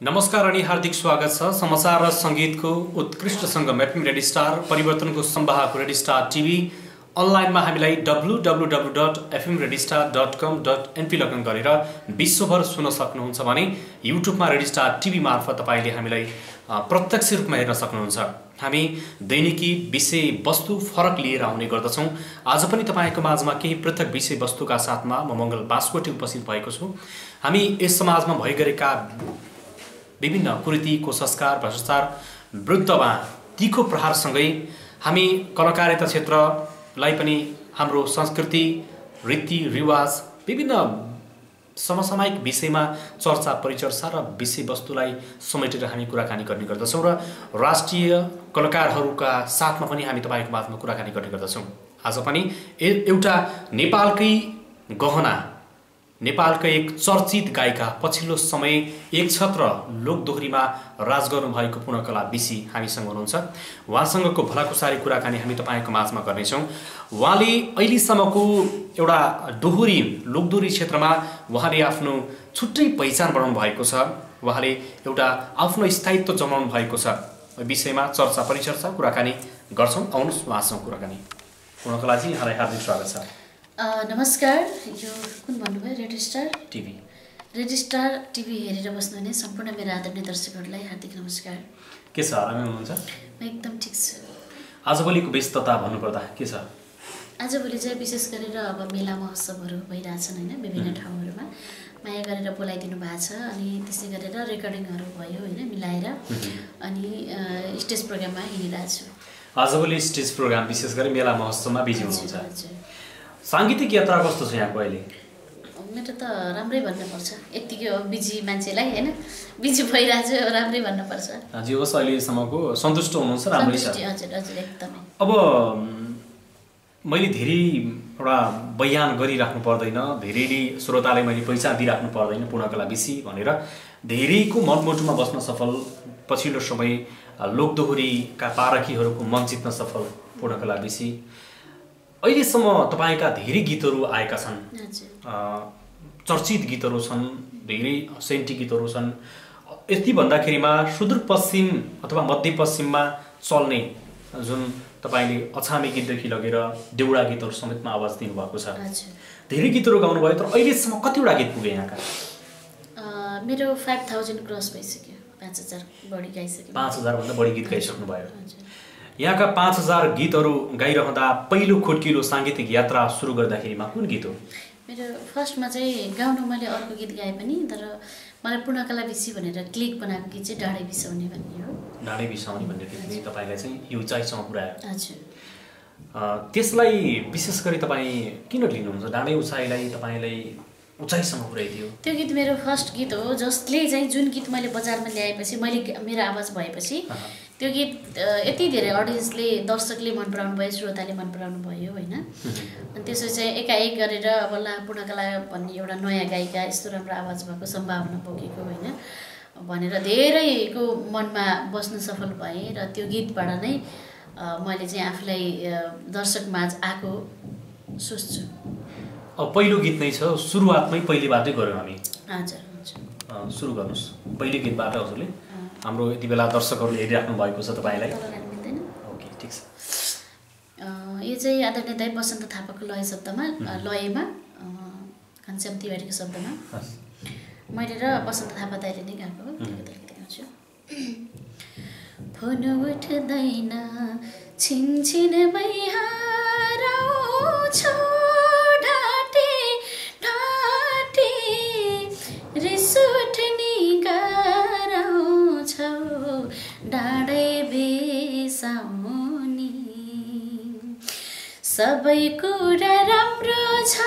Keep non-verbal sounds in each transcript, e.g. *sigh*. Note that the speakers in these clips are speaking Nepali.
नमस्कार अनि हार्दिक स्वागत छ। समाचार र सङ्गीतको उत्कृष्ट सङ्गम एफएम रेडी स्टार परिवर्तनको सम्वाहको रेडी स्टार टिभी अनलाइनमा हामीलाई W W W dot FM red star dot com dot NP login गरेर विश्वभर सुन्न सक्नुहुन्छ भने युट्युबमा रेडी स्टार टिभी मार्फत तपाईँले हामीलाई प्रत्यक्ष रूपमा हेर्न सक्नुहुन्छ। हामी दैनिकी विषय वस्तु फरक लिएर आउने गर्दछौँ। आज पनि तपाईँको माझमा केही पृथक विषय वस्तुका साथमा म मङ्गल बास्कोटी उपस्थित भएको छु। हामी यस समाजमा भइगरेका विभिन्न कुरीति कुसंस्कार भ्रष्टाचार विरुद्धमा तिखो प्रहारसँगै हामी कलाकारिता क्षेत्रलाई पनि हाम्रो संस्कृति रीतिरिवाज विभिन्न समसामयिक विषयमा चर्चा परिचर्चा र विषयवस्तुलाई समेटेर हामी कुराकानी गर्ने गर्दछौँ र राष्ट्रिय कलाकारहरूका साथमा पनि हामी तपाईँको माझमा कुराकानी गर्ने गर्दछौँ। आज पनि एउटा नेपालकै गहना नेपालका एक चर्चित गायिका पछिल्लो समय एक छत्र लोकदोहोरीमा राज गर्नुभएको पूर्णकला बिसी हामीसँग हुनुहुन्छ। उहाँसँगको भलाकुसारी कुराकानी हामी तपाईँको माझमा गर्नेछौँ। उहाँले अहिलेसम्मको एउटा डोहोरी लोकदोहोरी क्षेत्रमा उहाँले आफ्नो छुट्टै पहिचान बनाउनु भएको छ। उहाँले एउटा आफ्नो स्थायित्व जमाउनु भएको छ। विषयमा चर्चा परिचर्चा कुराकानी गर्छौँ। आउनुहोस् उहाँसँग कुराकानी। पूर्णकलाजी यहाँलाई हार्दिक स्वागत छ। नमस्कार यो कुन भन्नुभयो? Red star TV. Red star TV हेरेर बस्नुहुने सम्पूर्ण मेरो आदरणीय दर्शकहरूलाई हार्दिक नमस्कार। के छ आरामै हुनुहुन्छ? म एकदम ठिक छु। आजभोलिको व्यस्तता भन्नुपर्दा के छ आजभोलि चाहिँ विशेष गरेर अब मेला महोत्सवहरू भइरहेछन् होइन विभिन्न ठाउँहरूमा। माया गरेर बोलाइदिनु भएको छ अनि त्यसै गरेर रेकर्डिङहरू भयो होइन मिलाएर। अनि स्टेज प्रोग्राममा हिँडिरहेको छु आजभोलि स्टेज प्रोग्राम विशेष गरी मेला महोत्सवमा बिजी हुनुहुन्छ। साङ्गीतिक यात्रा कस्तो छ यहाँको अहिले? मेरो त राम्रै भन्नुपर्छ। यत्तिकै हो बिजी मान्छेलाई होइन? बिजी भइरहेको छु राम्रै भन्नुपर्छ। जे होस् अहिलेसम्मको। सन्तुष्ट हुनुहुन्छ राम्रै छ। हजुर हजुर एकदमै। अब मैले धेरै एउटा बयान गरिराख्नु पर्दैन। धेरैले श्रोतालाई मैले पहिचान दिइराख्नु पर्दैन पूर्णकला बेसी भनेर। धेरैको मनमुटुमा बस्न सफल पछिल्लो समय लोकदोहोरीका पारखीहरूको मन जित्न सफल पूर्णकला बेसी अहिलेसम्म तपाईँका धेरै गीतहरू आएका छन्। चर्चित गीतहरू छन् धेरै सेन्टी गीतहरू छन्। यति भन्दाखेरिमा सुदूरपश्चिम अथवा मध्यपश्चिममा चल्ने जुन तपाईँले अछामी गीतदेखि लगेर देउडा गीतहरू समेतमा आवाज दिनुभएको छ। धेरै गीतहरू गाउनुभयो तर अहिलेसम्म कतिवटा गीत पुगे यहाँका? मेरो फाइभ थाउजन्ड क्रस भइसक्यो। पाँच हजार बढी गाइसक्यो पाँच हजारभन्दा बढी गीत गाइसक्नुभयो। हजुर। यहाँका पाँच हजार गीतहरू गाइरहँदा पहिलो खुड्किलो साङ्गीतिक यात्रा सुरु गर्दाखेरिमा कुन गीत हो? मेरो फर्स्टमा चाहिँ गाउनु मैले अर्को गीत गाएँ पनि तर मलाई पूर्णकला बिसी भनेर क्लिक बनाएको गीत चाहिँ डाँडै बिसाउने भन्ने हो। डाँडै बिसाउने भन्ने तपाईँलाई चाहिँ यो उचाइसम्म पुऱ्यायो। हजुर। त्यसलाई विशेष गरी तपाईँ किन लिनुहुन्छ? डाँडै उचाइलाई तपाईँलाई उचाइसम्म पुर्याइदियो त्यो गीत मेरो फर्स्ट गीत हो जसले चाहिँ जुन गीत मैले बजारमा ल्याएपछि मैले मेरो आवाज भएपछि। त्यो गीत यति धेरै अडियन्सले दर्शकले मन पराउनु भयो श्रोताले मन पराउनु भयो होइन? अनि त्यसपछि चाहिँ एकाएक गरेर अब ला पूर्णकला भन्ने एउटा नयाँ गायिका यस्तो राम्रो आवाज भएको सम्भावना बोकेको होइन? भनेर धेरैको मनमा बस्न सफल भएँ र त्यो गीतबाट नै मैले चाहिँ आफूलाई दर्शकमाझ आएको सोच्छु। पहिलो गीत नै छ सुरुवातमै पहिलेबाटै गऱ्यौँ हामी। सुरु गर्नुहोस्। पहिलो गीतबाट हजुरले। हाम्रो यति बेला दर्शकहरूले हेरिराख्नु भएको छ तपाईँलाई। ओके ठिक छ। यो चाहिँ आदरणीय दाई बसन्त थापाको लय शब्दमा लयमा घनश्याम तिवारीको शब्दमा। मैले र बसन्त थापा दाइले नै गाएको गाउँछु फोन उठ्दैन छिनछिन भइहाराउँछौ सबै कुरा राम्रो छ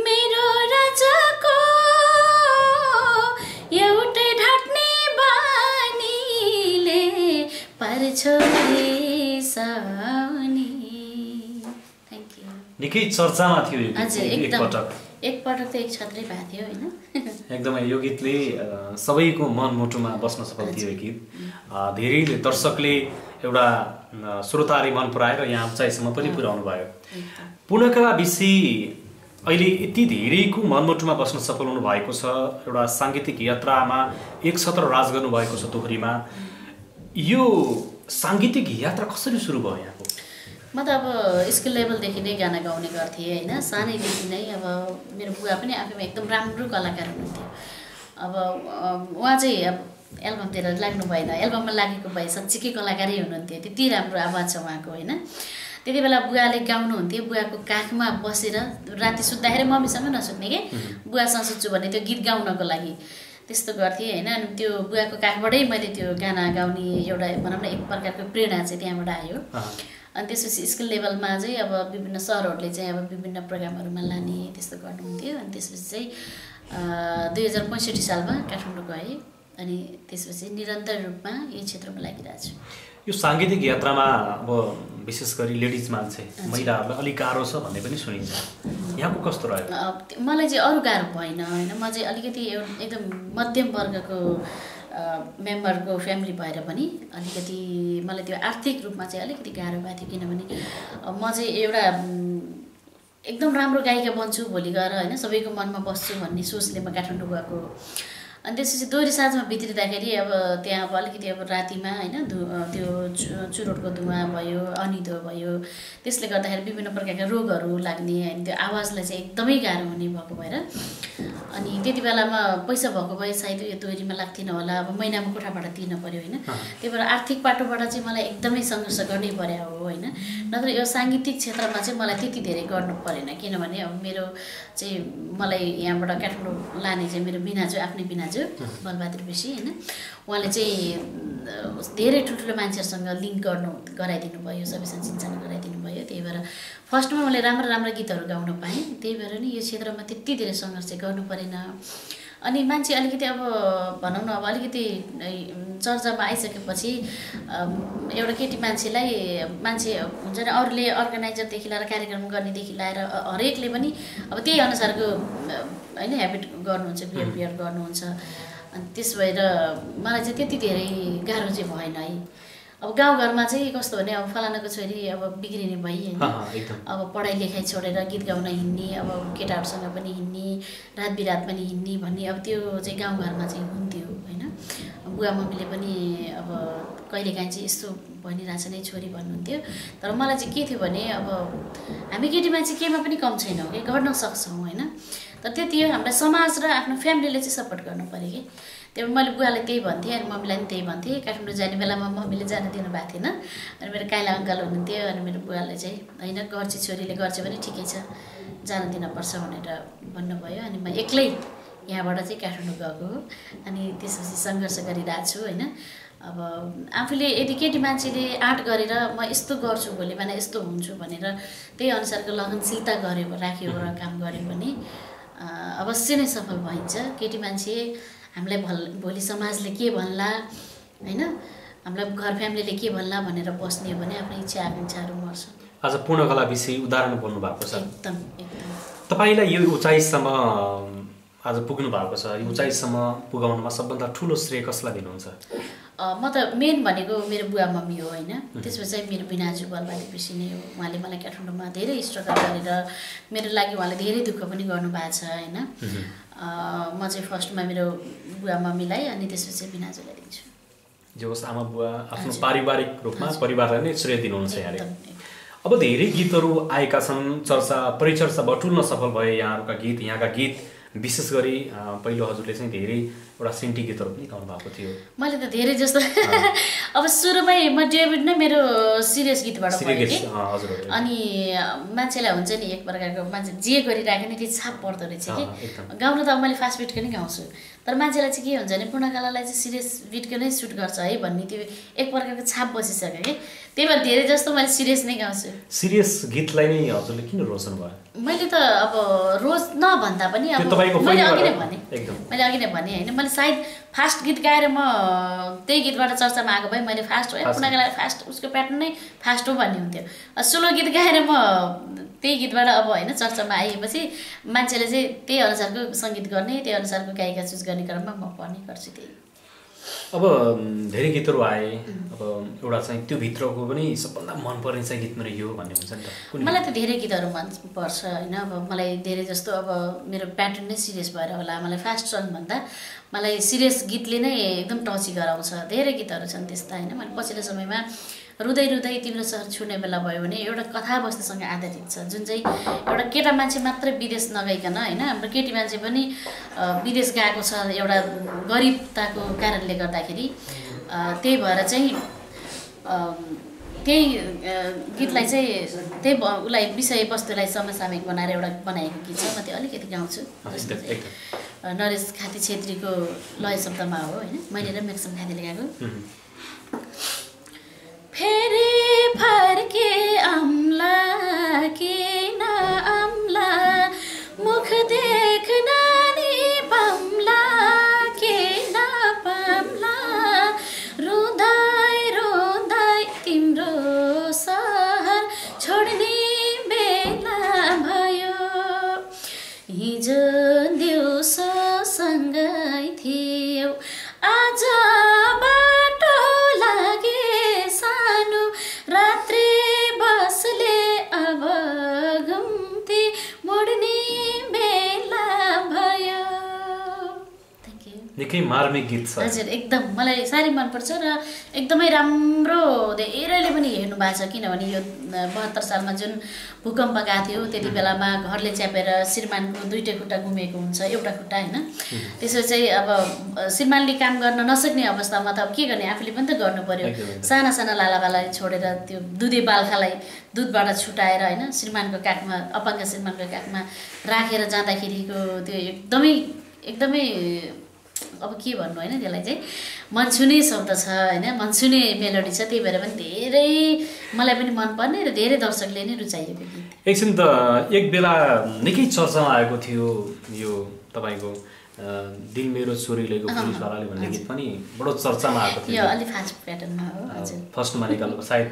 मेरो राजाको एउटै ढाट्ने बानीले पर्छ निकै चर्चामा थियो हजुर एकपटक एकपटक त एक छत्रै भएको थियो होइन? *laughs* एकदमै यो गीतले सबैको मनमुटुमा बस्न सफल थियो यो गीत। अ, धेरै दर्शकले एउटा श्रोताले मन पराएर यहाँ उचाइसम्म पनि पुर्याउनु भयो पूर्णकला विषय अहिले यति धेरैको मनमुटुमा बस्न सफल हुनु भएको छ। एउटा साङ्गीतिक यात्रामा एक छत्र राज गर्नुभएको छ दोहोरीमा। यो साङ्गीतिक यात्रा कसरी सुरु भयो यहाँको? म त अब स्कुल लेभलदेखि नै गाना गाउने गर्थेँ होइन। सानैदेखि नै अब मेरो बुवा पनि आफैमा एकदम राम्रो कलाकार हुनुहुन्थ्यो। अब उहाँ चाहिँ अब एल्बमतिर लाग्नु भएन। एल्बममा लागेको भए साँच्चीकै कलाकारै हुनुहुन्थ्यो। त्यति राम्रो आवाज छ उहाँको होइन? त्यति बेला बुवाले गाउनुहुन्थ्यो। बुवाको काखमा बसेर राति सुत्दाखेरि मम्मीसँग नसुत्ने कि? बुवासँग सुत्छु भने त्यो गीत गाउनको लागि। त्यस्तो गर्थेँ होइन? अनि त्यो बुवाको काखबाटै मैले त्यो गाना गाउने एउटा भनौँ न एक प्रकारको प्रेरणा चाहिँ त्यहाँबाट आयो। अनि त्यसपछि स्कुल लेभलमा चाहिँ अब विभिन्न सरहरूले चाहिँ अब विभिन्न प्रोग्रामहरूमा लाने त्यस्तो गर्नुहुन्थ्यो। अनि त्यसपछि चाहिँ दुई हजार पैँसठी सालमा काठमाडौँ गएँ अनि त्यसपछि निरन्तर रूपमा यही क्षेत्रमा लागिरहेको छु। यो साङ्गीतिक यात्रामा अब विशेष गरी लेडिज मान्छे महिलाहरूलाई अलिक गाह्रो छ भन्ने पनि सुनिन्छ। यहाँको कस्तो रह्यो? मलाई चाहिँ अरू गाह्रो भएन होइन। म चाहिँ अलिकति एकदम मध्यम वर्गको मेम्बरको फ्यामिली भएर पनि अलिकति मलाई त्यो आर्थिक रूपमा चाहिँ अलिकति गाह्रो भएको थियो। किनभने म चाहिँ एउटा एकदम राम्रो गायिका बन्छु भोलि गएर होइन। सबैको मनमा बस्छु भन्ने सोचले म काठमाडौँ गएको अनि त्यसपछि दोहोरी साँझमा भित्रिँदाखेरि अब त्यहाँ अब अलिकति अब रातिमा होइन धु त्यो चुरोटको धुवा भयो अनिदो भयो त्यसले गर्दाखेरि विभिन्न प्रकारका रोगहरू लाग्ने अनि त्यो आवाजलाई चाहिँ एकदमै गाह्रो हुने भएको भएर। अनि त्यति बेलामा पैसा भएको भए सायद यो दोहोरीमा लाग्थेन होला अब महिनामा कोठाबाट तिर्न पऱ्यो होइन। त्यही भएर आर्थिक पाटोबाट चाहिँ मलाई एकदमै सङ्घर्ष गर्नै पर्यो हो होइन। नत्र यो साङ्गीतिक क्षेत्रमा चाहिँ मलाई त्यति धेरै गर्नु परेन किनभने अब मेरो चाहिँ मलाई यहाँबाट काठमाडौँ लाने चाहिँ मेरो बिनाजु आफ्नै बिनाजु बलबहादुर बेसी होइन। उहाँले चाहिँ धेरै ठुल्ठुलो मान्छेहरूसँग लिङ्क गर्नु गराइदिनु भयो सबैसँग चिनचान गराइदिनु भयो। त्यही भएर फर्स्टमा मैले राम्रो राम्रो गीतहरू गाउन पाएँ। त्यही भएर नि यो क्षेत्रमा त्यति धेरै सङ्घर्ष गर्नु परेन। अनि मान्छे अलिकति अब भनौँ न अब अलिकति चर्चामा आइसकेपछि एउटा केटी मान्छेलाई मान्छे हुन्छ नि अरूले अर्गनाइजरदेखि लिएर कार्यक्रम गर्नेदेखि लिएर अ- हरेकले पनि अब त्यही अनुसारको होइन हेबिट गर्नुहुन्छ बिहेभियर गर्नुहुन्छ। अनि त्यस भएर मलाई चाहिँ त्यति धेरै गाह्रो चाहिँ भएन है। अब गाउँघरमा चाहिँ कस्तो भने अब फलानाको छोरी अब बिग्रिने भइ होइन अब पढाइ लेखाइ छोडेर गीत गाउन हिँड्ने अब केटाहरूसँग पनि हिँड्ने रात बिरात पनि हिँड्ने भन्ने अब त्यो चाहिँ गाउँघरमा चाहिँ हुन्थ्यो होइन? बुवा मम्मीले पनि अब कहिलेकाहीँ चाहिँ यस्तो भनिरहेछ नै छोरी भन्नुहुन्थ्यो। तर मलाई चाहिँ के थियो भने अब हामी केटी मान्छे केमा पनि कम छैनौँ कि गर्न सक्छौँ होइन? तर त्यति हो हामीलाई समाज र आफ्नो फ्यामिलीले चाहिँ सपोर्ट गर्नु पऱ्यो कि। त्यही मैले बुवालाई त्यही भन्थेँ अनि मम्मीलाई पनि त्यही भन्थेँ। काठमाडौँ जाने बेलामा मम्मीले जान दिनु भएको थिएन। अनि मेरो काइला अङ्कल हुनुहुन्थ्यो अनि मेरो बुवाले चाहिँ होइन गर्छ छोरीले गर्छ भने ठिकै छ। जान दिनपर्छ भनेर भन्नुभयो। अनि म एक्लै यहाँबाट चाहिँ काठमाडौँ गएको हो। अनि त्यसपछि सङ्घर्ष गरिरहेको छु होइन। अब आफूले यदि केटी मान्छेले आँट गरेर म यस्तो गर्छु भोलि बिहान यस्तो हुन्छु भनेर त्यही अनुसारको लगनशीलता गऱ्यो राख्यो र काम गऱ्यो भने अवश्य नै सफल भइन्छ। केटी मान्छे हामीलाई भल भोलि समाजले के भन्ला होइन? हामीलाई घर फ्यामिलीले के भन्ला भनेर बस्ने हो भने आफ्नो इच्छा आकाङ्क्षाहरू मर्छ। आज पूर्णकला विषय उदाहरण बोल्नु भएको छ। एकदम एकदम। तपाईँलाई यो उचाइसम्म आज पुग्नु भएको छ। यो उचाइसम्म पुगाउनुमा सबभन्दा ठुलो श्रेय कसलाई दिनुहुन्छ? म त मेन भनेको मेरो बुवा मम्मी हो होइन? त्यसपछि चाहिँ मेरो बिनाजु बलबाली बेसी नै हो। उहाँले मलाई काठमाडौँमा धेरै स्ट्रगल गरेर मेरो लागि उहाँले धेरै दुःख पनि गर्नुभएको छ होइन? म चाहिँ फर्स्टमा मेरो बुवा मम्मीलाई अनि त्यसपछि बिनाजुलाई दिन्छु जो होस् आमा बुवा आफ्नो। पारिवारिक रूपमा परिवारलाई नै श्रेय दिनुहुन्छ यहाँले। अब धेरै गीतहरू आएका छन् चर्चा परिचर्चा बटुल्न सफल भए यहाँहरूका गीत यहाँका गीत विशेष गरी पहिलो हजुरले चाहिँ धेरै एउटा सेन्टी गीतहरू पनि गाउनु भएको थियो। मैले त धेरै जस्तो अब सुरुमै म डेबिट नै मेरो सिरियस गीतबाट हजुरहरू अनि मान्छेलाई हुन्छ नि एक प्रकारको मान्छे जे गरिराख्यो नि त्यो छाप पर्दो रहेछ कि। गाउन त मैले फास्ट बिटको नै गाउँछु। तर मान्छेलाई चाहिँ के हुन्छ भने पूर्णकलालाई चाहिँ सिरियस बिटको नै सुट गर्छ है भन्ने त्यो एक प्रकारको छाप बसिसक्यो कि। त्यही भएर धेरै जस्तो मैले सिरियस नै गाउँछु। सिरियस गीतलाई नै हजुरले किन रोचन भयो? मैले त अब रोज नभन्दा पनि अब मैले अघि नै भने। मैले अघि नै भने होइन। मैले सायद फास्ट गीत गाएर म त्यही गीतबाट चर्चामा आएको भए मैले फास्ट हो। Fast. पुनः फास्ट? उसको प्याटर्न नै फास्ट हो भन्ने हुन्थ्यो। सोलो गीत गाएर म त्यही गीतबाट अब होइन चर्चामा आएपछि मान्छेले चाहिँ त्यही अनुसारको सङ्गीत गर्ने त्यही अनुसारको गायिका चुज गर्ने क्रममा म पढ्ने गर्छु त्यही। अब धेरै गीतहरू आए। अब एउटा चाहिँ त्यो भित्रको पनि सबभन्दा मनपर्ने चाहिँ गीत मेरो यो भन्ने हुन्छ नि त। मलाई त धेरै गीतहरू मन पर्छ होइन? अब मलाई धेरै जस्तो अब मेरो प्याटर्न नै सिरियस भएर होला। मलाई फास्ट सङभन्दा मलाई सिरियस गीतले नै एकदम टची गराउँछ। धेरै गीतहरू छन् त्यस्ता होइन? मैले पछिल्लो समयमा रुँदै रुँदै तिम्रो सहर छुने बेला भयो भने एउटा कथावस्तुसँग आधारित छ। जुन चाहिँ एउटा केटा मान्छे मात्रै विदेश नगइकन होइन? हाम्रो केटी मान्छे पनि विदेश गएको छ एउटा गरिबताको कारणले गर्दाखेरि त्यही भएर चाहिँ त्यही गीतलाई चाहिँ त्यही उसलाई विषयवस्तुलाई समसामयिक बनाएर एउटा बनाएको गीत छ। म त्यो अलिकति गाउँछु। नरेश खाती छेत्रीको लय शब्दमा हो होइन? मैले र मेक्सम खातीले गाएको। फेरि फर्के अम्ला किन निकै मार्मिक गीत छ? हजुर एकदम। मलाई साह्रै मनपर्छ र एकदमै राम्रो धेरैले पनि हेर्नु भएको छ। किनभने यो बहत्तर सालमा जुन भूकम्प गएको थियो त्यति बेलामा घरले च्यापेर श्रीमानको दुइटै खुट्टा गुमेको हुन्छ एउटा खुट्टा होइन? त्यसो चाहिँ अब श्रीमानले काम गर्न नसक्ने अवस्थामा त अब के गर्ने? आफूले पनि त गर्नु एकदम। साना साना लालाबालाई छोडेर त्यो दुधे बालखालाई दुधबाट छुटाएर होइन? श्रीमानको काखमा अपाङ्ग श्रीमानको काखमा राखेर जाँदाखेरिको त्यो एकदमै एकदमै अब के भन्नु होइन त्यसलाई चाहिँ मनसुने शब्द छ होइन मनसुने मेलोडी छ त्यही भएर पनि धेरै मलाई पनि मनपर्ने र धेरै दर्शकले नै रुचाइएको गीत। एकछिन त एक बेला निकै चर्चामा आएको थियो यो तपाईँको दिल मेरो छोरीलेको पुलिसवालाले भन्ने गीत पनि बडो चर्चामा आएको यो थियो अलि फास्ट प्याटर्नमा हो हजुर। फर्स्टमा निकाल्नु सायद।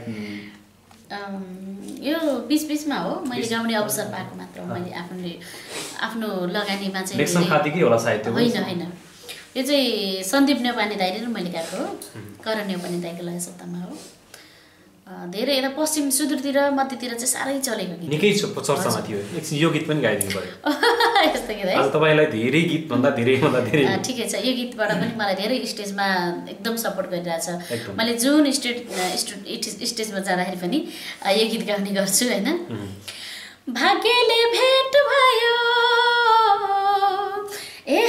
यो बिच बिचमा हो मैले गाउने अवसर पाएको मात्र मैले आफूले आफ्नो लगानीमा चाहिँ। होइन होइन। यो चाहिँ सन्दीप नेपानी दाइले नै मैले गाएको हो। करण नेपानी दाइको लय शब्दमा हो। धेरै यता पश्चिम सुदूरतिर मध्यतिर चाहिँ साह्रै चलेको गीत निकै चर्चामा थियो। एकछिन यो गीत पनि गाइदिनु पऱ्यो *laughs* यस्तो गीत है। तपाईँलाई धेरै गीतभन्दा धेरैभन्दा धेरै ठिकै छ। यो गीतबाट पनि मलाई धेरै स्टेजमा एकदम सपोर्ट गरिरहेछ। मैले जुन स्टेट स्टु स्टेजमा जाँदाखेरि पनि यो गीत गाउने गर्छु होइन। भाग्यले भेट भयो। ए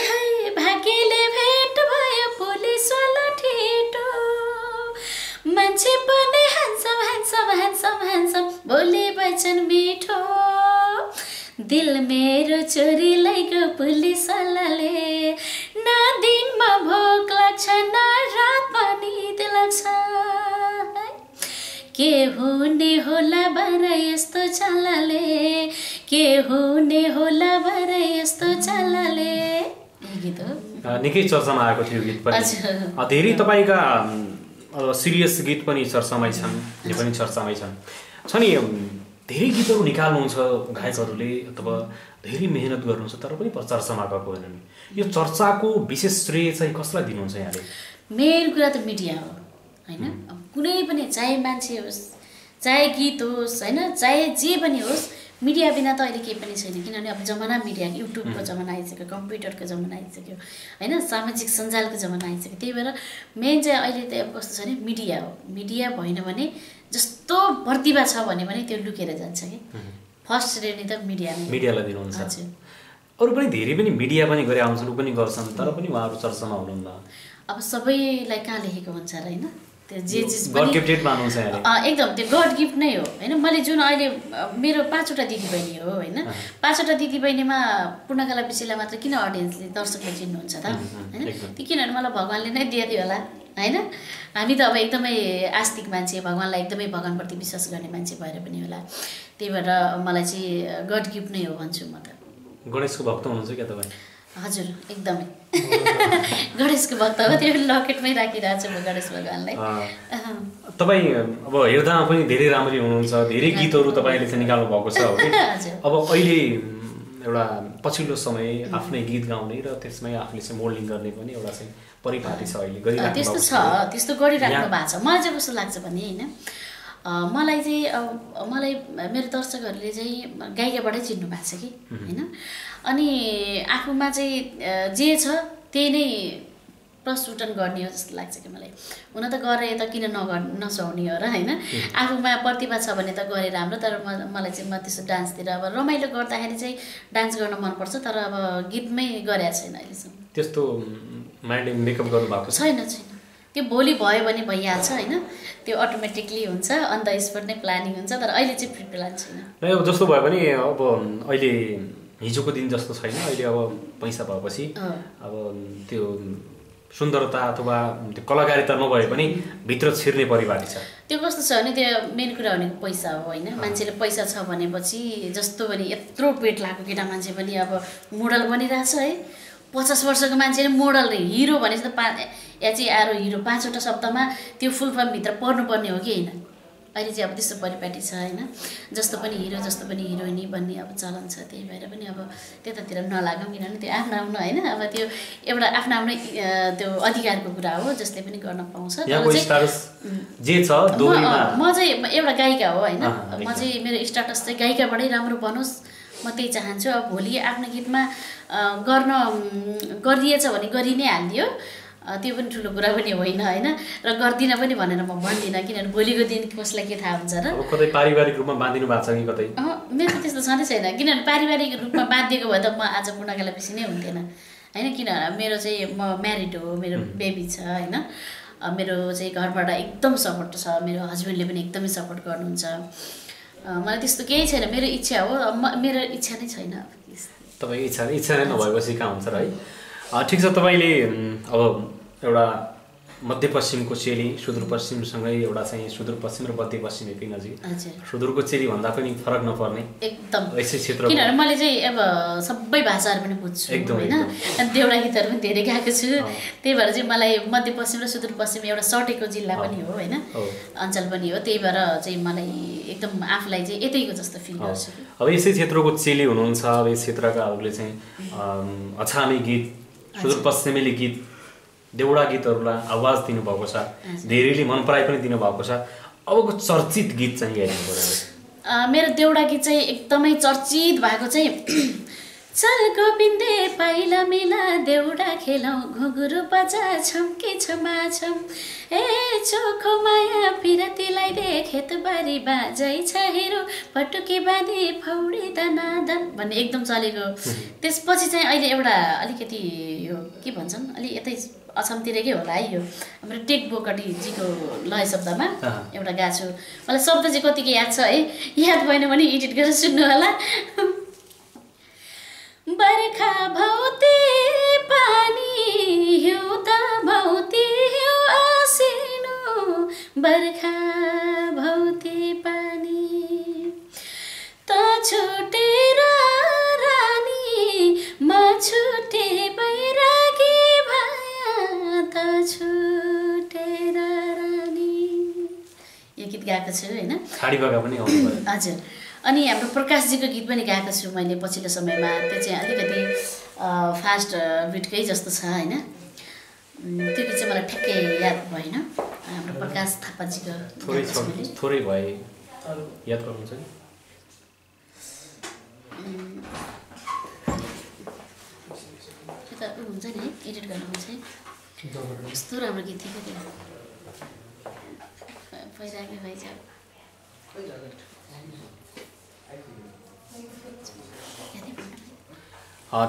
भाग्यले भेट भयो पुलिसवाला ठिटो। मान्छे पनि ह्यान्सम ह्यान्सम ह्यान्सम ह्यान्सम बोली बचन मिठो। दिल मेरो चोरीलाई गयो पुलिसवालाले न दिनमा भोक लाग्छ न रातमा निद लाग्छ। के हुने होला भर यस्तो चलाले? के हुने होला भर यस्तो चलाले? गीत हो? अ, निकै चर्चामा आएको थियो गीत पनि। धेरै तपाईँका सिरियस गीत पनि चर्चामै छन् यो पनि चर्चामै छन्। छ नि धेरै गीतहरू निकाल्नुहुन्छ गायकहरूले अथवा धेरै मेहनत गर्नुहुन्छ तर पनि चर्चामा गएको होइन नि यो चर्चाको विशेष श्रेय चाहिँ कसलाई दिनुहुन्छ यहाँले? मेन कुरा त मिडिया हो होइन? कुनै पनि चाहे मान्छे होस् चाहे गीत होस् होइन? चाहे जे पनि होस् मिडिया बिना त अहिले केही पनि छैन। किनभने अब जमाना मिडिया युट्युबको जमाना आइसक्यो कम्प्युटरको जमाना आइसक्यो होइन? सामाजिक सञ्जालको जमाना आइसक्यो। त्यही भएर मेन चाहिँ अहिले त अब कस्तो छ भने मिडिया हो। मिडिया भएन भने जस्तो प्रतिभा छ भने पनि त्यो लुकेर जान्छ कि। फर्स्ट श्रेणी त मिडिया। मिडियालाई दिनुहुन्छ। अरू पनि धेरै पनि मिडिया पनि गरे आउँछन् पनि गर्छन् तर पनि उहाँहरू चर्चामा हुनुहुन्न। अब सबैलाई कहाँ लेखेको हुन्छ र होइन? जे चिज पनि एकदम त्यो गड गिफ्ट नै हो होइन? मैले जुन अहिले मेरो पाँचवटा दिदीबहिनी हो होइन? पाँचवटा दिदीबहिनीमा पूर्णकला विषयलाई मात्र किन अडियन्सले दर्शकले चिन्नुहुन्छ त? होइन। त्यो किनभने मलाई भगवान्ले नै दिएको थियो होला होइन? हामी त अब एकदमै आस्तिक मान्छे भगवान्लाई एकदमै भगवान्प्रति विश्वास गर्ने मान्छे भएर पनि होला। त्यही भएर मलाई चाहिँ गड गिफ्ट नै हो भन्छु म त। गणेशको भक्त हुनुहुन्छ क्या तपाईँ? हजुर एकदमै। गणेशको भक्त हो त्यो लकेटमै राखिरहेको छु म गणेश भगवान्लाई। तपाईँ अब हेर्दामा पनि धेरै राम्ररी हुनुहुन्छ धेरै गीतहरू तपाईँले चाहिँ निकाल्नु भएको छ *laughs* अब अहिले एउटा पछिल्लो समय आफ्नै गीत गाउने र त्यसमै आफूले चाहिँ मोल्डिङ गर्ने पनि एउटा चाहिँ परिपाटी छ अहिले त्यस्तो छ त्यस्तो गरिराख्नु भएको छ। मलाई चाहिँ कस्तो लाग्छ भने होइन मलाई चाहिँ मलाई मेरो दर्शकहरूले चाहिँ गायिकाबाटै चिन्नु भएको छ कि होइन? अनि आफूमा चाहिँ जे छ त्यही नै प्रस्फुटन गर्ने हो जस्तो लाग्छ कि मलाई। हुन त गरे त किन नगर नसुहाउने हो र होइन? *laughs* आफूमा प्रतिभा छ भने त गरे राम्रो तर म मलाई चाहिँ म त्यस्तो डान्सतिर अब रमाइलो गर्दाखेरि चाहिँ डान्स गर्न मनपर्छ तर अब गीतमै गरेको छैन अहिलेसम्म। त्यस्तो मेकअप गर्नुभएको छ? छैन छैन। त्यो भोलि भयो भने भइहाल्छ होइन? त्यो अटोमेटिकली हुन्छ अन द स्पट नै प्लानिङ हुन्छ तर अहिले चाहिँ प्रि प्लान छैन। जस्तो भयो भने अब अहिले हिजोको दिन जस्तो छैन अहिले अब पैसा भएपछि। अब त्यो सुन्दरता अथवा त्यो कलाकारिता नभए पनि भित्र छिर्ने परिपाटी छ त्यो कस्तो छ भने त्यो मेन कुरा भनेको पैसा हो होइन मान्छेले पैसा छ भनेपछि जस्तो भने यत्रो पेट लागेको केटा मान्छे पनि अब मोडल बनिरहेछ है पचास वर्षको मान्छेले मोडल रे हिरो भनेपछि त पा या चाहिँ आरो हिरो पाँचवटा शब्दमा त्यो फुल फर्मभित्र पर्नुपर्ने हो कि होइन अहिले चाहिँ अब त्यस्तो परिपाटी छ होइन। जस्तो पनि हिरो जस्तो पनि हिरोइनी भन्ने अब चलन छ त्यही भएर पनि अब त्यतातिर नलागौँ किनभने त्यो आफ्नो आफ्नो होइन। अब त्यो एउटा आफ्नो आफ्नै त्यो अधिकारको कुरा हो जसले पनि गर्न पाउँछ। म चाहिँ एउटा गायिका हो होइन। म। चाहिँ मेरो स्टाटस चाहिँ गायिकाबाटै राम्रो बनोस् म त्यही चाहन्छु। अब भोलि आफ्नो गीतमा गर्न गरिएछ भने गरि नै हालिदियो। त्यो पनि ठुलो कुरा पनि होइन होइन? र गर्दिनँ पनि भनेर म भन्दिनँ किनभने भोलिको दिन कसलाई के थाहा हुन्छ र? कतै पारिवारिक रूपमा बाँधिनु भएको छ कि कतै? मेरो त्यस्तो छँदै छैन। किनभने पारिवारिक रूपमा बाँधिएको भए त म आज पूर्णकाला बेसी नै हुन्थेन। होइन? किन मेरो चाहिँ म म्यारिड हो मेरो बेबी छ होइन? मेरो चाहिँ घरबाट एकदम सपोर्ट छ मेरो हस्बेन्डले पनि एकदमै सपोर्ट गर्नुहुन्छ। मलाई त्यस्तो केही छैन। मेरो इच्छा हो। म मेरो इच्छा नै छैन तपाईँको इच्छा इच्छा नै नभएपछि कहाँ हुन्छ र है? ठिक छ तपाईँले अब एउटा मध्यपश्चिमको चेली सुदूरपश्चिमसँगै एउटा चाहिँ सुदूरपश्चिम र मध्यपश्चिम एकै नजिक सुदूरको चेली भन्दा पनि फरक नपर्ने एकदम। यसै क्षेत्र किनभने मैले चाहिँ अब सबै भाषाहरू पनि बुझ्छु एकदम, होइन? देउडा गीतहरू पनि धेरै गाएको छु। त्यही भएर चाहिँ मलाई मध्यपश्चिम र सुदूरपश्चिम एउटा सटेको जिल्ला पनि हो होइन? अञ्चल पनि हो। त्यही भएर चाहिँ मलाई एकदम आफूलाई चाहिँ यतैको जस्तो फिल। गर्छु। अब यसै क्षेत्रको चेली हुनुहुन्छ। अब यस क्षेत्रकाहरूले चाहिँ अछामी गीत सुदूरपश्चिमेली गीत देउडा गीतहरूलाई आवाज दिनुभएको छ। धेरैले मन पराइ पनि दिनुभएको छ। अबको चर्चित गीत चाहिँ हेर्नु मेरो देउडा गीत चाहिँ एकदमै चर्चित भएको चाहिँ चल गोविन्दे पाइला मिला देउडा खेलौँ घुँघुरो बजा छम्के छमा छम। ए चोखो माया पिरतीलाई दे खेतबारी बाजै छ हेरो। पटुकी बाँधी फौडी दनादन भन्ने एकदम चलेको। *laughs* त्यसपछि चाहिँ अहिले एउटा अलिकति यो के भन्छन्? अलि यतै असमतिरकै होला है यो? हाम्रो टेक बोकटीजीको लय शब्दमा। एउटा गाएको छु मलाई शब्द चाहिँ कतिको याद छ है? याद भएन भने एडिट गरेर सुन्नु होला *laughs* बर्खा भौते पानी हिउँदा भौते हिउँ आसिनो बर्खा भौते पानी। त छुटेर रानी म छुटे बैरागी भया त छुटेर रानी। यो गीत गाएको छु होइन? हजुर। अनि हाम्रो प्रकाशजीको गीत पनि गाएको छु मैले पछिल्लो समयमा। त्यो चाहिँ अलिकति अ, फास्ट बिटकै जस्तो छ होइन? त्यो गीत चाहिँ मलाई ठ्याक्कै याद भएन। हाम्रो प्रकाश थापाजीको थोरै भए याद गर्नुहुन्छ त ऊ हुन्छ नि है एडिट गर्नुहुन्छ। है कस्तो राम्रो गीत थियो क्या त्यो। भएन। अँ,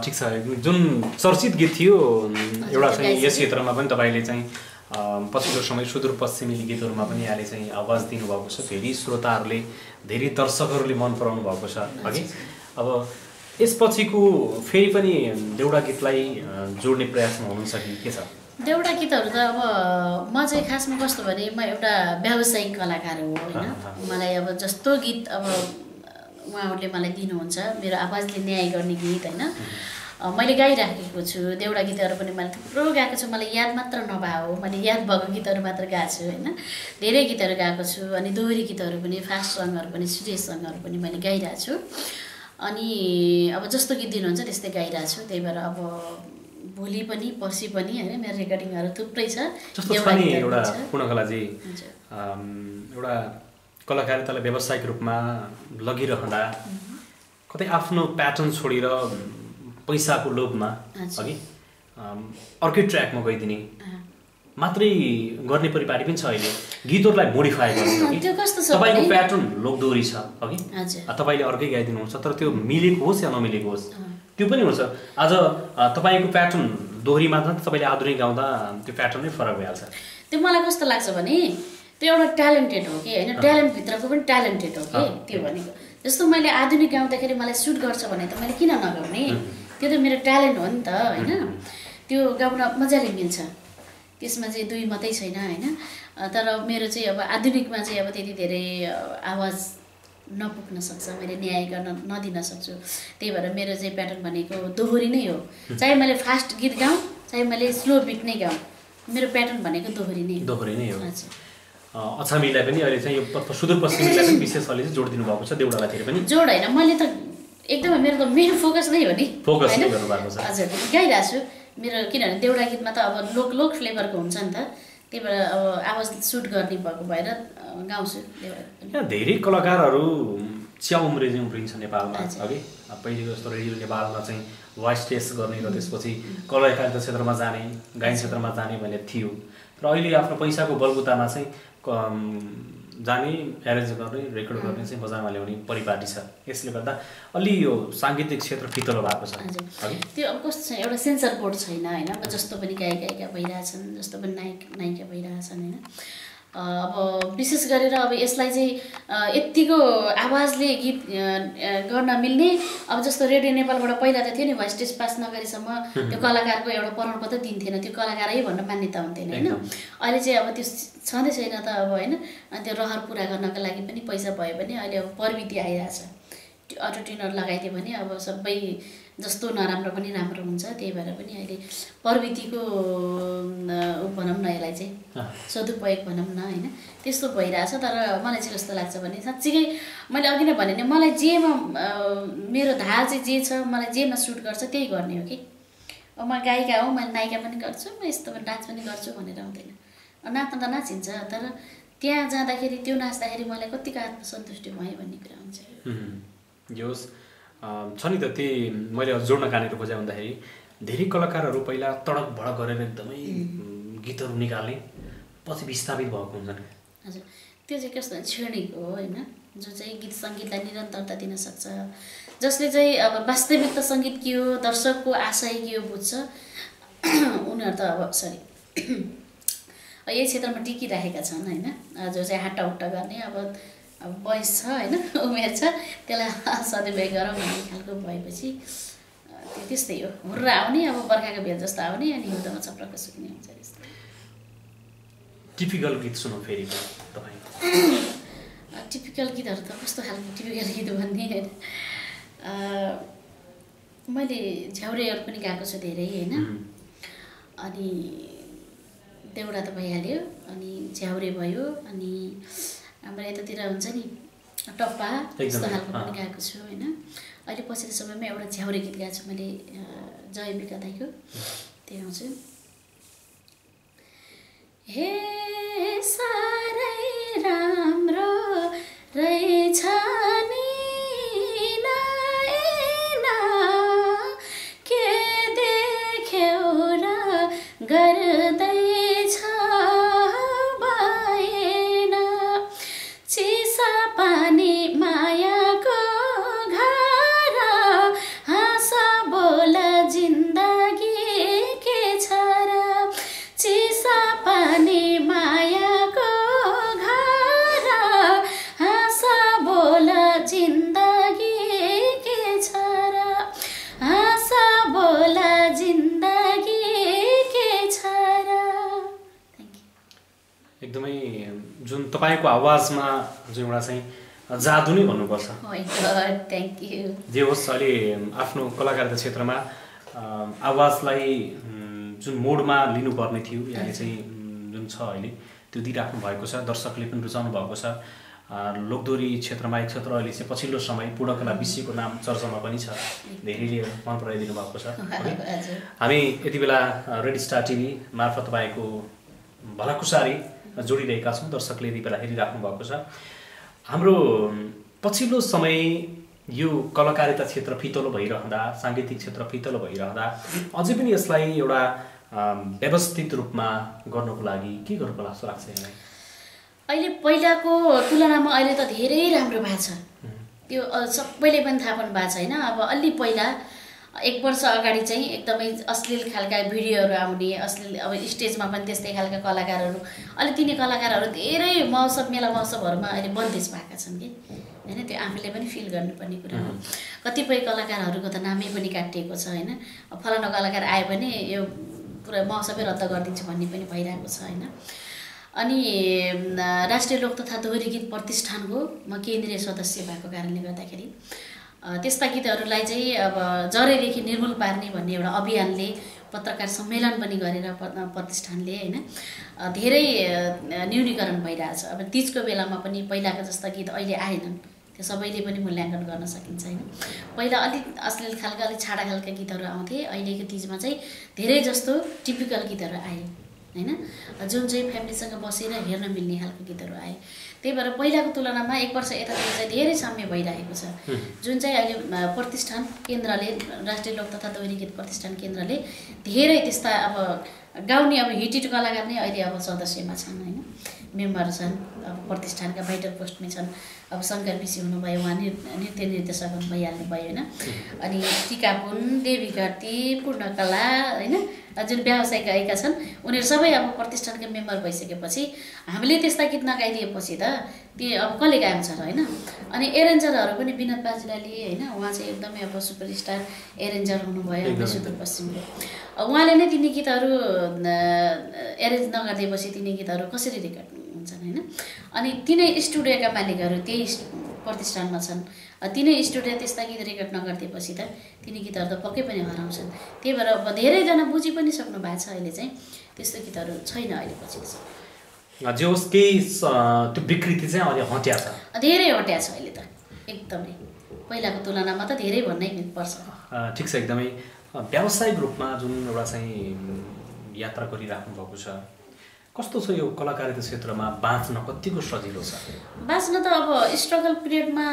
ठिक छ। जुन चर्चित गीत थियो एउटा चाहिँ यस। क्षेत्रमा पनि तपाईँले चाहिँ पछिल्लो समय सुदूरपश्चिमेली गीतहरूमा पनि यहाँले चाहिँ आवाज दिनुभएको छ। धेरै श्रोताहरूले धेरै दर्शकहरूले मन पराउनु भएको छ। हगि अब यसपछिको फेरि पनि देउडा गीतलाई जोड्ने प्रयासमा हुनुहुन्छ कि के छ? देउडा गीतहरू त अब म चाहिँ खासमा कस्तो भने म एउटा व्यावसायिक कलाकार हो होइन। मलाई अब जस्तो गीत अब उहाँहरूले मलाई दिनुहुन्छ मेरो आवाजले न्याय गर्ने गीत होइन? मैले गाइराखेको छु देउडा गीतहरू पनि मैले थुप्रो गाएको छु मलाई याद मात्र नभए हो मैले याद भएको गीतहरू मात्र गाएको छु होइन? धेरै गीतहरू गाएको छु अनि दोहोरी गीतहरू पनि फास्ट सङहरू पनि सिरियस सङहरू पनि मैले गाइरहेको छु। अनि अब जस्तो गीत दिनुहुन्छ त्यस्तै गाइरहेको छु त्यही भएर अब भोलि पनि पर्सि पनि होइन? मेरो रेकर्डिङहरू थुप्रै छ एउटा कलाकारितालाई व्यावसायिक रूपमा लगिरहँदा कतै आफ्नो प्याटर्न छोडेर पैसाको लोभमा। अघि अर्कै ट्र्याकमा गइदिने। मात्रै गर्ने परिपाटी पनि छ अहिले। गीतहरूलाई मोडिफाई गर्ने अँ, कि त्यो कस्तो छ तपाईँको प्याटर्न लोकदोरी छ अघि। तपाईँले अर्कै गाइदिनुहुन्छ तर त्यो मिलेको होस् या नमिलेको होस्। त्यो पनि हुन्छ। आज तपाईँको प्याटर्न दोहोरीमा त तपाईँले आधुनिक गाउँदा त्यो प्याटर्न नै फरक भइहाल्छ। त्यो मलाई कस्तो लाग्छ भने त्यो एउटा ट्यालेन्टेड हो कि होइन? ट्यालेन्टभित्रको पनि ट्यालेन्टेड हो कि। त्यो भनेको। जस्तो मैले आधुनिक गाउँदाखेरि मलाई सुट गर्छ भने त मैले किन नगाउने? त्यो त मेरो ट्यालेन्ट हो नि त होइन? त्यो गाउन मजाले मिल्छ। त्यसमा चाहिँ दुई मात्रै छैन होइन? तर मेरो चाहिँ अब आधुनिकमा चाहिँ अब त्यति धेरै आवाज नपुग्न सक्छ मैले न्याय गर्न नदिन सक्छु। त्यही भएर मेरो चाहिँ प्याटर्न भनेको दोहोरी नै हो। चाहे मैले फास्ट गीत गाउँ चाहे मैले स्लो बिट नै गाउँ मेरो प्याटर्न भनेको दोहोरी नै हो। दोहोरी नै हो। हजुर। अछामीलाई पनि अहिले चाहिँ यो सुदूरपश्चिमीलाई पनि *clears throat* विशेष अहिले चाहिँ जोड दिनुभएको छ देउडालाई पनि। जोड होइन मैले त एकदमै मेरो त मेन फोकस नै हो नि। फोकस। हजुर गाइरहेको छु। मेरो किनभने देउडा गीतमा त अब लोक लोक फ्लेभरको हुन्छ नि त। त्यही भएर अब आवाज सुट गर्ने भएको भएर गाउँछु यहाँ धेरै कलाकारहरू च्या उम्रिने उम्रिन्छ नेपालमा अब पहिलेको जस्तो रेडियो नेपालमा चाहिँ भोइस टेस्ट गर्ने र त्यसपछि कलाकारिता क्षेत्रमा जाने गायन क्षेत्रमा जाने भन्ने थियो। र अहिले आफ्नो पैसाको बलबुतामा चाहिँ जाने एरेन्ज गर्ने रेकर्ड गर्ने चाहिँ बजारमा ल्याउने परिपाटी छ। यसले गर्दा अलि यो साङ्गीतिक क्षेत्र फितलो भएको छ। त्यो अब कस्तो छ एउटा सेन्सर बोर्ड छैन होइन? जस्तो पनि गायक गायिका भइरहेछन् जस्तो पनि नायक नायिका भइरहेछन् होइन? अब विशेष गरेर अब यसलाई चाहिँ यत्तिको आवाजले गीत गर्न मिल्ने अब जस्तो रेडियो नेपालबाट पहिला त थियो नि भोइस टेस्ट पास नगरेसम्म *laughs* त्यो कलाकारको एउटा प्रमाणपत्र दिन्थेन त्यो कलाकारै भन्न मान्यता हुन्थेन होइन। अहिले चाहिँ अब त्यो छँदै छैन त अब होइन? अनि त्यो रहर पुरा गर्नको लागि पनि पैसा भयो भने अहिले अब प्रविधि आइरहेछ। अटो लगाइदियो भने अब सबै जस्तो नराम्रो पनि राम्रो हुन्छ त्यही भएर पनि अहिले प्रविधिको भनौँ न यसलाई चाहिँ सदुपयोग भनौँ न होइन? त्यस्तो भइरहेछ तर मलाई चाहिँ कस्तो लाग्छ भने साँच्चीकै मैले अघि नै भने नि मलाई जेमा मेरो धार चाहिँ जे छ मलाई जेमा सुट गर्छ त्यही गर्ने हो कि? अब म गायिका हो मैले नायिका पनि गर्छु म यस्तो डान्स पनि गर्छु भनेर हुँदैन नाच्न त नाचिन्छ तर त्यहाँ जाँदाखेरि त्यो नाच्दाखेरि मलाई कतिको आत्मसन्तुष्टि भयो भन्ने कुरा हुन्छ। छ नि त त्यही मैले जोड्न कहाँनिर खोजेँ भन्दाखेरि धेरै कलाकारहरू पहिला तडक भडक गरेर एकदमै गीतहरू निकाल्ने पछि विस्थापित भएको हुन्छन्। हजुर। त्यो चाहिँ कस्तो क्षणिक हो होइन? जो चाहिँ गीत सङ्गीतलाई निरन्तरता दिन सक्छ। जसले चाहिँ अब वास्तविकता सङ्गीत के हो दर्शकको आशय के हो बुझ्छ? *clears throat* उनीहरू त अब सरी *clears throat* यही क्षेत्रमा टिकिरहेका छन् होइन? जो चाहिँ हाट्टा हुट्टा गर्ने अब अब बयस छ होइन? *laughs* उमेर छ। त्यसलाई *laughs* सदुपयोग गरौँ भन्ने खालको भएपछि त्यो त्यस्तै हो। हुर्र आउने अब बर्खाको बेल जस्तो आउने अनि हिउँदोमा चप्रक्क सुक्ने हुन्छ त्यस्तो। टिपिकल गीत सुनौँ फेरि टिपिकल *coughs* गीतहरू त कस्तो खालको टिपिकल गीत भन्ने होइन? मैले झ्याउरेहरू पनि गाएको छु धेरै होइन? अनि देउडा त भइहाल्यो अनि झ्याउरे भयो अनि हाम्रो यतातिर हुन्छ नि टप्पा त्यस्तो खालको पनि। गाएको छु होइन। अहिले पछिल्लो समयमा एउटा झ्याउरे गीत गाएको छु मैले अ, जयविका दाईको। त्यही आउँछु हे साह्रै राम्रो रहेछ नि के देख्यौ र गर्दैछ आवाजमा जुन एउटा चाहिँ जादु नै भन्नुपर्छ। जे होस् अहिले आफ्नो कलाकारिता क्षेत्रमा आवाजलाई जुन मोडमा लिनुपर्ने थियो यहाँले चाहिँ जुन छ अहिले त्यो दिइराख्नु भएको छ दर्शकले पनि रुचाउनु भएको छ। लोकदोरी क्षेत्रमा एक क्षेत्र अहिले चाहिँ पछिल्लो समय पूर्णकला विषयको नाम चर्चामा पनि छ। धेरैले मन पराइदिनु भएको छ। *laughs* हामी यति बेला रेड स्टार टिभी मार्फत तपाईँको भलाकुसारी जोडिरहेका छौँ दर्शकले यति बेला हेरिराख्नु भएको छ। हाम्रो पछिल्लो समय यो कलाकारिता क्षेत्र फितलो भइरहँदा साङ्गीतिक क्षेत्र फितलो भइरहँदा अझै पनि यसलाई एउटा व्यवस्थित रूपमा गर्नको लागि के गर्नुपर्ला जस्तो लाग्छ यहाँलाई? अहिले पहिलाको तुलनामा अहिले त धेरै राम्रो भएको छ। त्यो सबैले पनि थाहा पाउनु भएको छ होइन अब अलि पहिला एक वर्ष अगाडि चाहिँ एकदमै अश्लील खालका भिडियोहरू आउने अश्लील अब स्टेजमा पनि त्यस्तै खालका कलाकारहरू अहिले तिनी कलाकारहरू धेरै महोत्सव मेला महोत्सवहरूमा अहिले बन्देज भएका छन् कि? होइन त्यो आफूले पनि फिल गर्नुपर्ने कुरा हो। कतिपय कलाकारहरूको त नामै पनि काटिएको छ होइन? फलाना कलाकार आयो भने यो पुरा महोत्सवै रद्द गरिदिन्छु भन्ने पनि भइरहेको छ होइन? अनि राष्ट्रिय लोक तथा दोहोरी गीत प्रतिष्ठानको म केन्द्रीय सदस्य भएको कारणले गर्दाखेरि। त्यस्ता गीतहरूलाई चाहिँ अब जरैदेखि निर्मूल पार्ने भन्ने एउटा अभियानले पत्रकार सम्मेलन पनि गरेर प्रतिष्ठानले होइन धेरै न्यूनीकरण भइरहेछ। अब तिजको बेलामा पनि पहिलाको जस्ता गीत अहिले आएनन्। त्यो सबैले पनि मूल्याङ्कन गर्न सकिन्छ होइन। पहिला अलिक अश्लील खालका अलिक छाडा खालका गीतहरू आउँथे। अहिलेको तिजमा चाहिँ धेरै जस्तो टिपिकल गीतहरू आयो होइन? जुन चाहिँ फ्यामिलीसँग बसेर हेर्न मिल्ने खालको गीतहरू आए। त्यही भएर पहिलाको तुलनामा एक वर्ष यतातिर चाहिँ धेरै साम्य भइरहेको छ। जुन चाहिँ अहिले प्रतिष्ठान केन्द्रले राष्ट्रिय लोक तथा दोहोरी गीत प्रतिष्ठान केन्द्रले धेरै त्यस्ता अब गाउने अब हिटिट कलाकार नै अहिले अब सदस्यमा छन् होइन? मेम्बर छन् अब प्रतिष्ठानका भाइटल पोस्टमै छन्। अब शङ्कर विषी हुनुभयो उहाँ नृ नृत्य निर्देशक भइहाल्नु भयो होइन? अनि टिकापुन देवी घाटी पूर्णकला होइन? जुन व्यावसायिक आएका छन् उनीहरू सबै अब प्रतिष्ठानका मेम्बर भइसकेपछि हामीले त्यस्ता गीत नगाइदिएपछि त ती अब कसले गाउँछ र होइन? अनि एरेन्जरहरू पनि विनोद बाजुराले होइन? उहाँ चाहिँ एकदमै अब सुपरस्टार एरेन्जर हुनुभयो हाम्रो। सुदूरपश्चिमको। उहाँले नै तिनी गीतहरू एरेन्ज नगरिदिएपछि तिनी गीतहरू कसरी रेकर्ड हुन्छन् होइन? अनि तिनै स्टुडियोका मालिकहरू त्यही प्रतिष्ठानमा छन्। तिनै स्टुडियो त्यस्ता गीत रेकर्ड नगरिदिएपछि त तिनी गीतहरू त पक्कै पनि हराउँछन्। त्यही भएर अब धेरैजना बुझि पनि सक्नु भएको छ अहिले चाहिँ त्यस्तो गीतहरू छैन अहिले पछि जे होस् केही त्यो विकृति चाहिँ अहिले हट्या छ। धेरै हट्या छ अहिले त एकदमै। पहिलाको तुलनामा त धेरै भन्नै पर्छ। ठिक छ एकदमै। व्यावसायिक रूपमा जुन एउटा चाहिँ यात्रा गरिराख्नु भएको छ कस्तो छ यो कलाकारिता क्षेत्रमा बाँच्न कतिको सजिलो छ? बाँच्न त अब स्ट्रगल पिरियडमा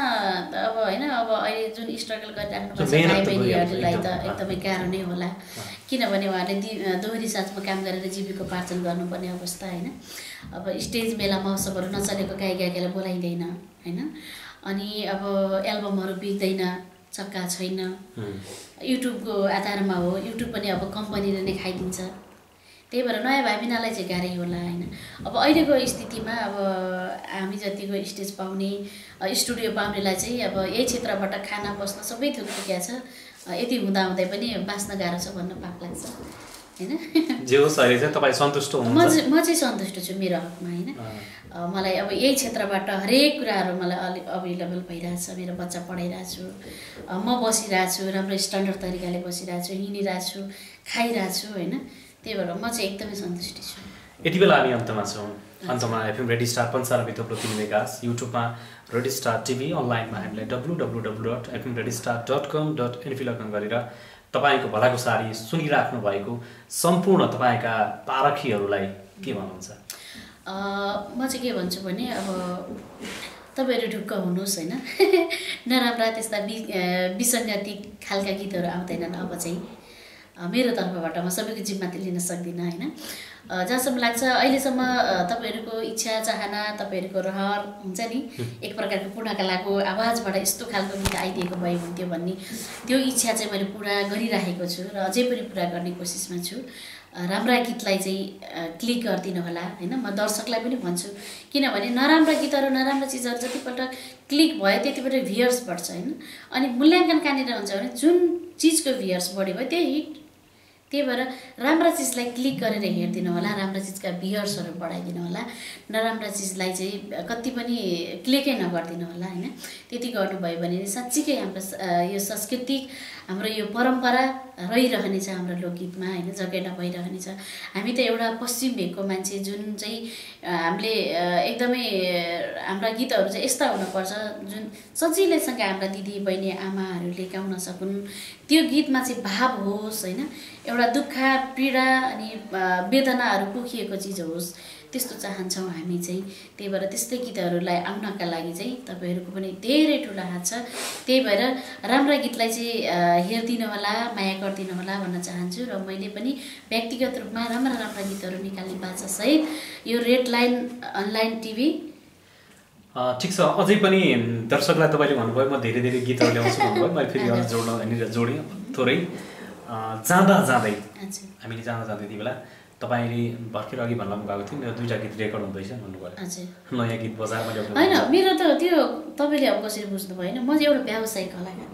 अब होइन अब अहिले जुन स्ट्रगल गरिराख्नु बहिनीहरूलाई त एकदमै गाह्रो नै होला। किनभने उहाँहरूले दि दोहोरी साथमा काम गरेर जीविकोपार्जन गर्नुपर्ने अवस्था होइन। अब स्टेज मेला महोत्सवहरू नचलेको गायक गायिकालाई बोलाइँदैन होइन। अनि अब एल्बमहरू बिग्दैन चक्का छैन। युट्युबको आधारमा हो युट्युब पनि अब कम्पनीले नै खाइदिन्छ। त्यही भएर नयाँ भाइबिनालाई चाहिँ गाह्रै होला होइन। अब अहिलेको स्थितिमा अब हामी जतिको स्टेज पाउने स्टुडियो पाउनेलाई चाहिँ अब यही क्षेत्रबाट खाना बस्न सबै थोक पुगेको छ यति हुँदाहुँदै पनि बाँच्न गाह्रो छ भन्न पाप लाग्छ। होइन? जे होस् अहिले चाहिँ तपाईँ सन्तुष्ट म चाहिँ म चाहिँ सन्तुष्ट छु मेरो हकमा होइन? मलाई अब यही क्षेत्रबाट हरेक कुराहरू मलाई अलिक अभाइलेबल भइरहेछ। मेरो बच्चा पढाइरहेको छु। अ, म बसिरहेको छु राम्रो स्ट्यान्डर्ड तरिकाले बसिरहेको छु हिँडिरहेको छु खाइरहेको छु होइन? त्यही भएर म चाहिँ एकदमै सन्तुष्टि छु। यति बेला हामी अन्तमा छौँ। अन्तमा एफएम रेडी स्टार पन्चानब्बे थोप्लो तिन विकास युट्युबमा रेडी स्टार टिभी अनलाइनमा हामीलाई W W W dot FM red star dot com dot NP login गरेर तपाईँको भलाको सारी सुनिराख्नु भएको सम्पूर्ण तपाईँका पारखीहरूलाई के भन्नुहुन्छ? म चाहिँ के भन्छु भने अब तपाईँहरू ढुक्क हुनुहोस् होइन। *laughs* नराम्रा त्यस्ता विसङ्गति खालका गीतहरू आउँदैनन् अब चाहिँ। मेरो तर्फबाट म सबैको जिम्मा त लिन सक्दिनँ होइन? जहाँसम्म लाग्छ अहिलेसम्म तपाईँहरूको इच्छा चाहना तपाईँहरूको रहर हुन्छ नि एक प्रकारको पूर्णकलाको आवाजबाट यस्तो खालको गीत आइदिएको भए हुन्थ्यो भन्ने त्यो इच्छा चाहिँ मैले पुरा गरिराखेको छु र अझै पनि पुरा गर्ने कोसिसमा छु। राम्रा गीतलाई चाहिँ क्लिक गरिदिनु होला होइन? म दर्शकलाई पनि भन्छु किनभने नराम्रा गीतहरू नराम्रा चिजहरू जतिपल्ट क्लिक भयो त्यतिपल्ट भियर्स बढ्छ होइन? अनि मूल्याङ्कन कहाँनिर हुन्छ भने जुन चिजको भियर्स बढ्यो भयो त्यही हिट त्यही भएर राम्रा चिजलाई क्लिक गरेर हेरिदिनु होला राम्रा चिजका भियर्सहरू बढाइदिनु होला नराम्रा चिजलाई चाहिँ कति पनि क्लिकै नगरिदिनु होला होइन? त्यति गर्नुभयो भने साँच्चीकै हाम्रो यो सांस्कृतिक हाम्रो यो परम्परा रहिरहनेछ हाम्रो लोकगीतमा होइन जगेर्ना भइरहनेछ। हामी त एउटा पश्चिम भेगको मान्छे जुन चाहिँ हामीले एकदमै हाम्रा गीतहरू चाहिँ यस्ता हुनुपर्छ जुन सजिलैसँग हाम्रा दिदी बहिनी आमाहरूले गाउन सकुन्। त्यो गीतमा चाहिँ भाव होस् होइन एउटा दुःख पीडा अनि वेदनाहरू पोखिएको चिज होस्। त्यस्तो चाहन्छौँ हामी चाहिँ। त्यही भएर त्यस्तै गीतहरूलाई आउनका लागि चाहिँ तपाईँहरूको पनि धेरै ठुलो हात छ। त्यही भएर राम्रा गीतलाई चाहिँ हेरिदिनु होला माया गरिदिनु होला भन्न चाहन्छु र मैले पनि व्यक्तिगत रूपमा राम्रा राम्रा गीतहरू निकाल्ने बाचासहित यो रेड लाइन अनलाइन टिभी ठिक छ। अझै पनि दर्शकलाई तपाईँले भन्नुभयो म धेरै धेरै गीतहरू ल्याउँछु भन्नुभयो। मैले फेरि अझ जोड्न यहाँनिर जोडेँ। थोरै जाँदा जाँदै। हामीले जाँदा जाँदै त्यति बेला। तपाईँले भर्खर अघि भन्नु गएको थियो मेरो दुईवटा गीत रेकर्ड हुँदैछ भन्नुभयो। नयाँ गीत बजारमा ल्याउनु होइन मेरो त त्यो तपाईँले अब कसरी बुझ्नु भयो होइन म चाहिँ एउटा व्यावसायिक कलाकार।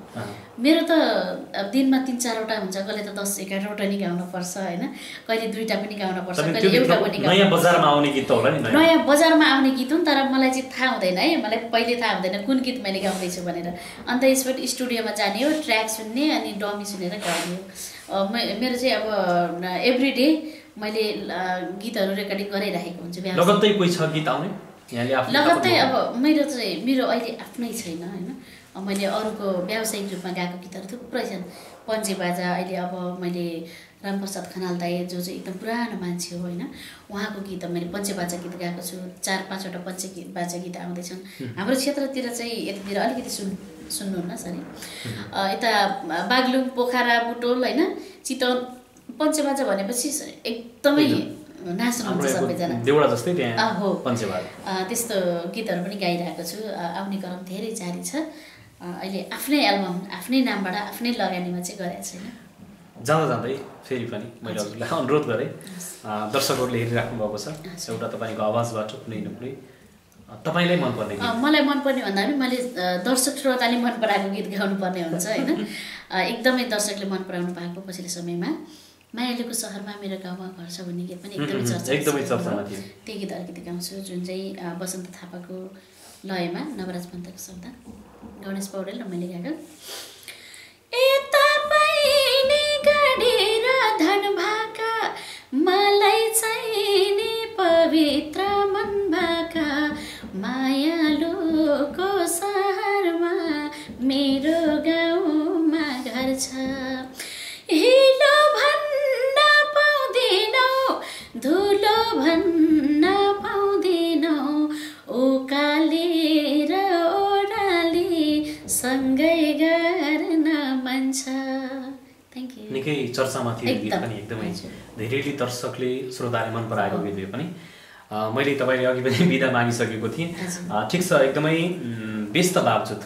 मेरो त अब दिनमा तिन चारवटा हुन्छ कहिले त दस एघारवटा नि गाउनुपर्छ होइन कहिले दुईवटा पनि गाउनुपर्छ कहिले एउटा पनि नयाँ बजारमा आउने गीत त होला नि नयाँ। बजारमा आउने गीत हुन् तर मलाई चाहिँ थाहा हुँदैन है मलाई पहिले थाहा हुँदैन कुन गीत मैले गाउँदैछु भनेर। अन्त यसबाट स्टुडियोमा जाने हो ट्र्याक सुन्ने अनि डमी सुनेर गाउने हो। मेरो चाहिँ अब एभ्री डे मैले गीतहरू रेकर्डिङ गरिराखेको हुन्छु लगत्तै कोही छ गीत आउने? लगत्तै अब मेरो चाहिँ मेरो अहिले आफ्नै छैन होइन? मैले अरूको व्यावसायिक रूपमा गाएको गीतहरू थुप्रै छन्। पन्चे बाजा अहिले अब मैले रामप्रसाद खनाल दाई जो चाहिँ एकदम पुरानो मान्छे हो होइन? उहाँको गीत मैले पन्चे बाजा गीत गाएको छु। चार पाँचवटा पन्चे गीत बाजा गीत आउँदैछन्। हाम्रो क्षेत्रतिर चाहिँ यतातिर अलिकति सुन् सुन्नुहुन्न सरी। यता बागलुङ पोखरा बुटोल होइन? चितवन पञ्चबाजा भनेपछि एकदमै नाच्नुहुन्छ हाम्रो सबैजना। जस्तै त्यहाँ हो। त्यस्तो गीतहरू पनि गाइरहेको छु। आउने क्रम धेरै जारी छ। अहिले आफ्नै एल्बम आफ्नै नामबाट आफ्नै लगानीमा चाहिँ गरेको छैन जाँदा जाँदै फेरि पनि मैले हजुरलाई अनुरोध गरेँ। दर्शकहरूले हेरिराख्नु भएको छ एउटा तपाईँको आवाजबाट कुनै न कुनै तपाईँलाई मनपर्ने मलाई मनपर्ने भन्दा पनि मैले दर्शक श्रोताले मन पराएको गीत गाउनुपर्ने हुन्छ होइन? एकदमै दर्शकले मन पराउनु भएको पछिल्लो समयमा। मायालुको सहरमा मेरो गाउँमा घर छ भन्ने गीत पनि एकदमै चर्चा एकदमै चर्चामा थियो। त्यही गीत अलिकति गाउँछु जुन चाहिँ बसन्त थापाको लयमा नवराज पन्तको शब्द गणेश पौडेल र मैले गाएको मलाई चाहिने पवित्र मन भाका मायालुको सहरमा मेरो गाउँमा घर छ। भन्न पाउँदैनौ। उकालेर ओह्राले सँगै गर्न मन छ निकै चर्चामा थियो गीत एकदम। पनि एकदमै। धेरैले दर्शकले श्रोताले मन पराएको गीत यो पनि। मैले तपाईँले अघि पनि *laughs* बिदा मागिसकेको थिएँ। ठिक छ एकदमै व्यस्त बावजुद।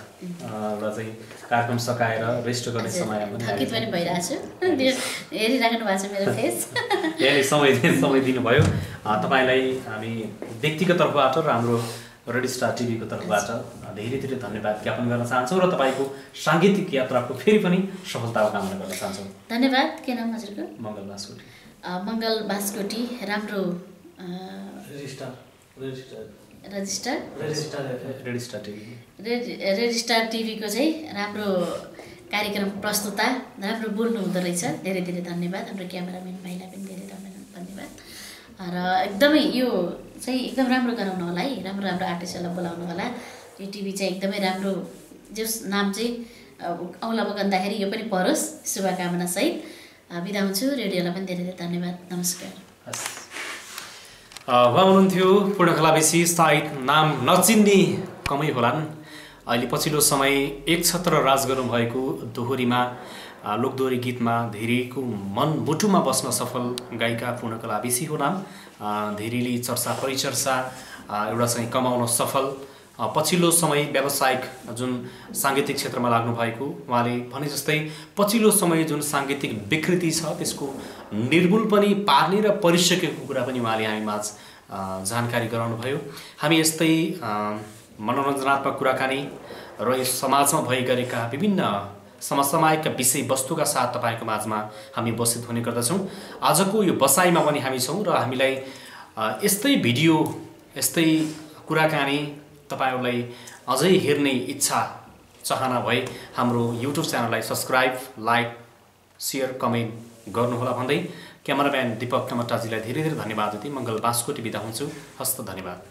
र चाहिँ कार्यक्रम सकाएर रेस्ट गर्ने समयमा पनि थकित पनि हामी- भइरहेको छु त्यो हेरिराख्नु भएको छ मेरो फेस। *laughs* यहाँले समय समय दिनुभयो। तपाईँलाई हामी व्यक्तिगत तर्फबाट र हाम्रो रेड स्टार टिभीको तर्फबाट धेरै धेरै धन्यवाद ज्ञापन गर्न चाहन्छौँ र तपाईँको साङ्गीतिक यात्राको फेरि पनि सफलताको कामना गर्न चाहन्छौँ। धन्यवाद। के नाम हजुरको? मङ्गल बासकोटी। मङ्गल बास्कोटी राम्रो रेजिस्टार रेजिस्टार टिभीको चाहिँ राम्रो कार्यक्रम प्रस्तुता राम्रो बोल्नु हुँदो रहेछ। धेरै धेरै धन्यवाद। हाम्रो क्यामेराम्यान भाइलाई पनि धेरै धन्यवाद र एकदमै यो चाहिँ एकदम राम्रो गराउनु होला है। राम्रो राम्रो आर्टिस्टहरूलाई बोलाउनु होला। यो टिभी चाहिँ एकदमै राम्रो जस नाम चाहिँ औँला बगान्दाखेरि यो पनि परोस्। शुभकामना सहित। अ, बिदा हुन्छु। रेडियोलाई पनि धेरै धेरै धन्यवाद। नमस्कार। हस्। उहाँ हुनुहुन्थ्यो पूर्णकला बेसी सायद नाम नचिन्ने कमै होलान्। अहिले पछिल्लो समय एक छत्र राज गर्नुभएको दोहोरीमा लोकदोहोरी गीतमा धेरैको मन मुटुमा बस्न सफल गायिका पूर्णकला बेसी हो नाम धेरैले चर्चा परिचर्चा एउटा चाहिँ कमाउन सफल। पछिल्लो समय व्यावसायिक जुन साङ्गीतिक क्षेत्रमा लाग्नु भएको उहाँले भने जस्तै पछिल्लो समय जुन साङ्गीतिक विकृति छ त्यसको निर्मूल पनि पार्ने र परिसकेको कुरा पनि उहाँले हामी माझ जानकारी गराउनुभयो। हामी यस्तै मनोरञ्जनात्मक कुराकानी र यस समाजमा भइगरेका विभिन्न समसामयिक विषयवस्तुका साथ तपाईँको माझमा हामी उपस्थित हुने गर्दछौँ। आजको यो बसाइमा पनि हामी छौँ र हामीलाई यस्तै भिडियो यस्तै कुराकानी तपाईँहरूलाई अझै हेर्ने इच्छा चाहना भए हाम्रो युट्युब च्यानललाई सब्सक्राइब लाइक सेयर कमेन्ट गर्नुहोला भन्दै क्यामराम्यान दिपक टमट्टाजीलाई धेरै धेरै धन्यवाद। दिँदै मङ्गल बास्कोटी बिदा हुन्छु। हस्त धन्यवाद।